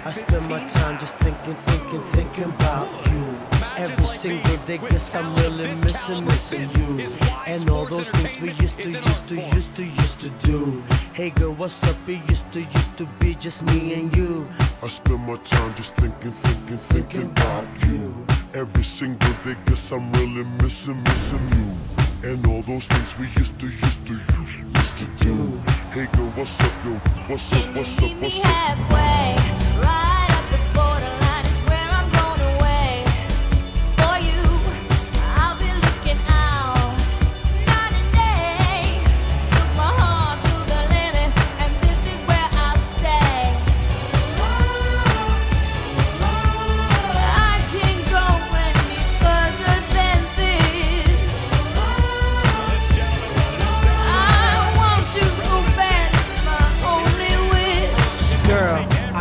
cool. I spend my time just thinking, thinking, thinking about you. Every single day, guess I'm really missing, missing you. And all those things we used to, used to, used to, used to do. Hey girl, what's up? It used to, used to be just me and you. I spend my time just thinking, thinking, thinking about you. Every single day, guess I'm really missing, missing you. And all those things we used to, used to, used to do. Hey girl, what's up, yo? What's up, Can you what's up, meet me what's up?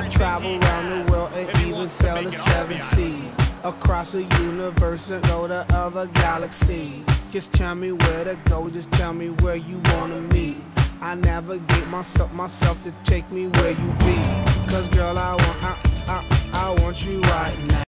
Travel around the world and even sail the seven seas. Across the universe and go to other galaxies. Just tell me where to go, just tell me where you wanna meet. I navigate myself, myself to take me where you be. Cause girl, I want,